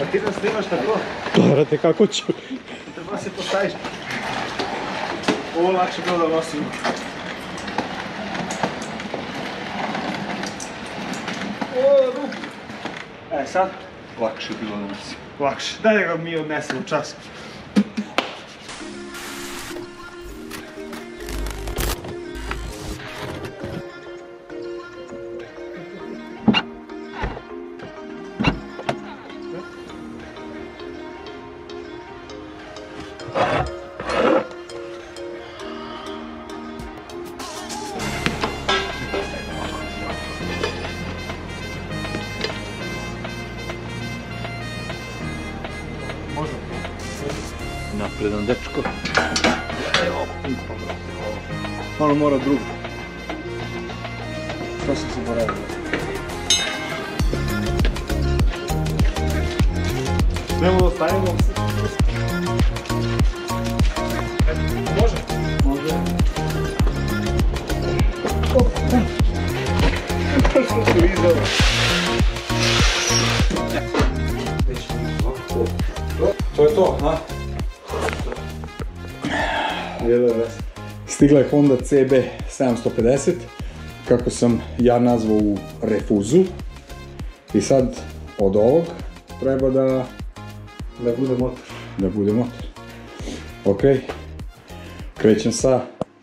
A ti nas snimaš tako? Brate, kako ću? Treba se postaviš. Ovo lakše bilo da nosim. O, ruku. E, sad? Lakše bilo da nosim. Lakše. Daj da ga mi odnesemo čas. Napredan dečko. Malo mora drugo. Što sam se boravio? Nemo da ostavimo. Može? Može. Što? To je to, ha? Stigla je Honda CB 750, kako sam ja nazvao u refuzu. I sad od ovog treba da, Da bude motor. da bude motor. Ok, krećem sa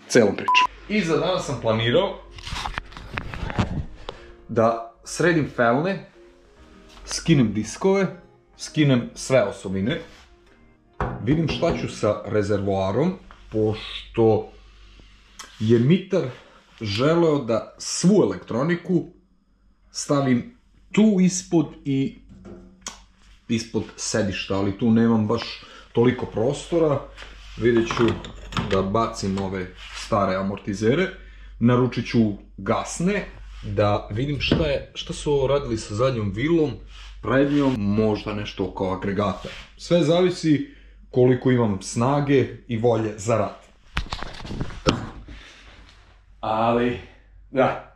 celom pričom. I za danas sam planirao da sredim felne, skinem diskove, skinem sve osobine, vidim šta ću sa rezervoarom, pošto je Mitar želeo da svu elektroniku stavim tu ispod i ispod sedišta, ali tu nemam baš toliko prostora. Vidjet ću da bacim ove stare amortizere, naručit ću gasne, da vidim šta, je, šta su ovo radili sa zadnjom vilom, prednjom, možda nešto oko agregata. Sve zavisi koliko imam snage i volje za rad. Ali, da,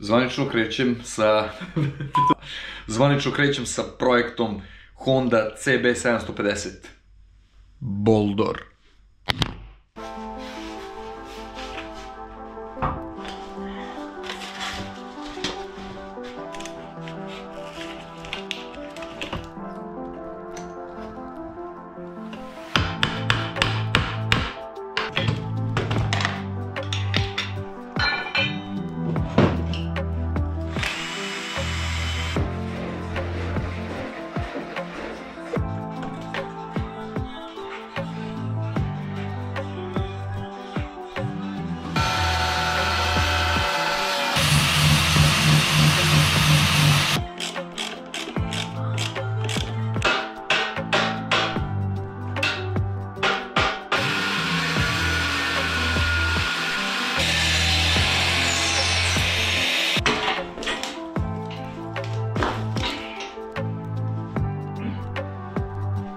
Zvanično krećem sa... Zvanično krećem sa projektom Honda CB750. Boldor.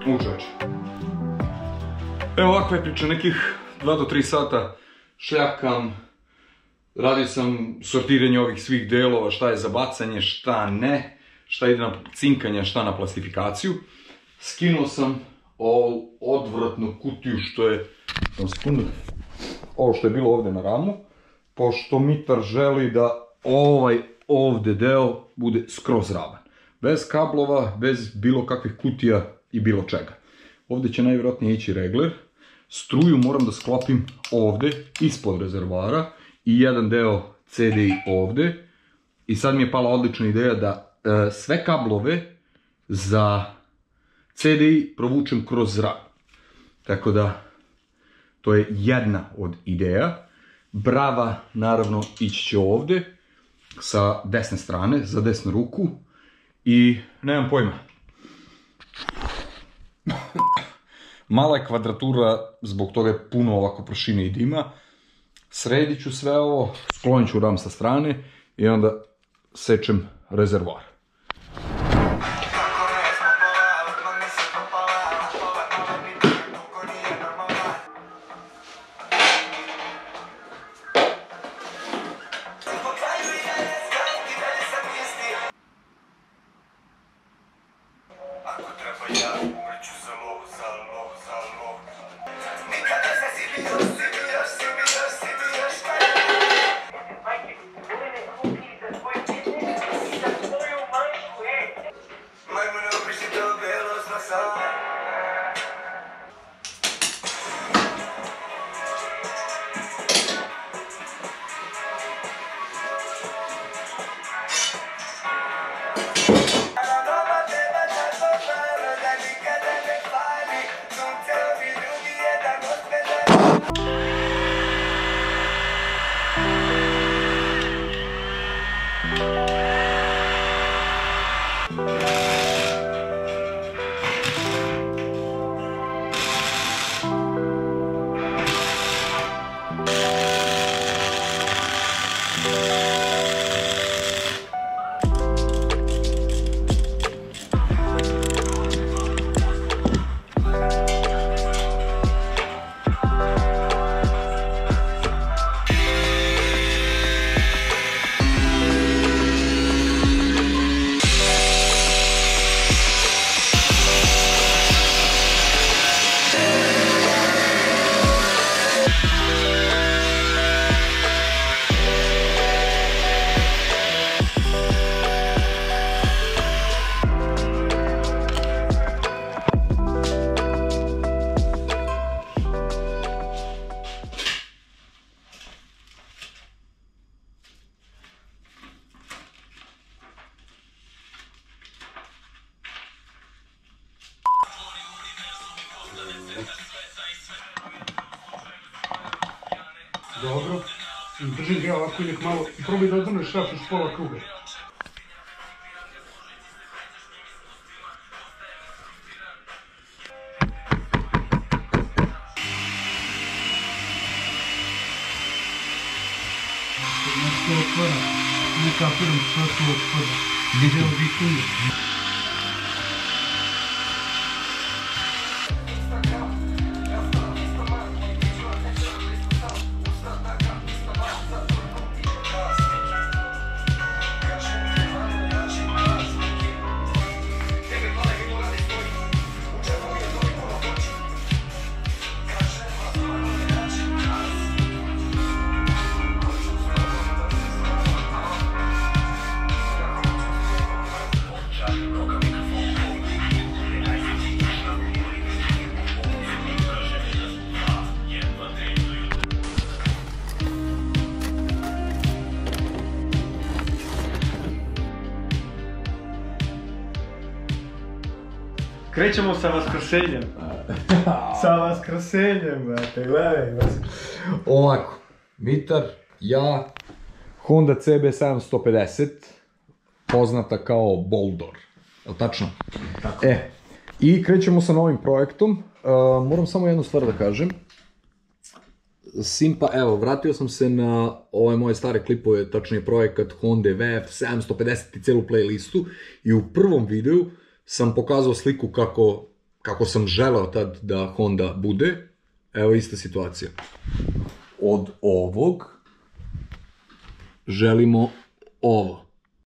Užač. Evo ovakva je nekih 2 do 3 sata šljakam, radio sam sortiranje ovih svih delova, šta je za bacanje, šta ne, šta ide na cinkanje, šta na plastifikaciju. Skinuo sam ovu odvratnu kutiju što je, sekundu, ovo što je bilo ovdje na ramu, pošto Mitar želi da ovaj ovdje deo bude skroz ravan. Bez kablova, bez bilo kakvih kutija i bilo čega. Ovdje će najvjerojatnije ići regler. Struju moram da sklopim ovdje, ispod rezervoara i jedan deo CDI ovdje. I sad mi je pala odlična ideja da e, sve kablove za CDI provučem kroz zrak. Tako da, to je jedna od ideja. Brava, naravno, ići će ovdje, sa desne strane, za desnu ruku. I nemam pojma. Mala je kvadratura, zbog toga je puno ovako prašine i dima. Sredit ću sve ovo, sklonit ću ram sa strane i onda sečem rezervoar. Drži ga ovako uvijek malo i probaj da odvrneš šraf još pola kruga. Nešto otvara, ne kapiram šta tu otvara. Gdje odikuje. Krećemo sa vaskrsenjem. sa vaskrsenjem, brate, gledaj vas. Ovako, Mitar, ja, Honda CB 750, poznata kao Boldor. Je li tačno? Tako. E, i krećemo sa novim projektom. Uh, moram samo jednu stvar da kažem. Simpa, evo, vratio sam se na ove moje stare klipove, tačnije projekat Honda VF 750 i celu playlistu i u prvom videu sam pokazao sliku kako, kako sam želeo tad da Honda bude. Evo ista situacija. Od ovog želimo ovo.